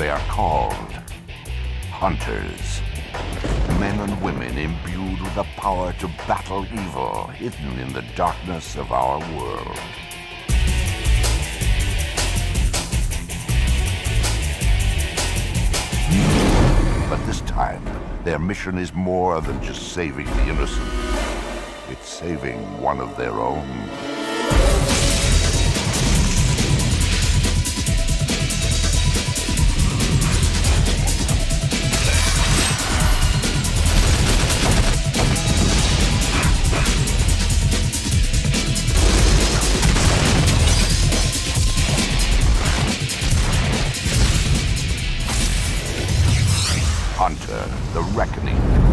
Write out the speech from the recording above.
They are called, hunters. Men and women imbued with the power to battle evil hidden in the darkness of our world. But this time, their mission is more than just saving the innocent. It's saving one of their own. Hunter, The Reckoning.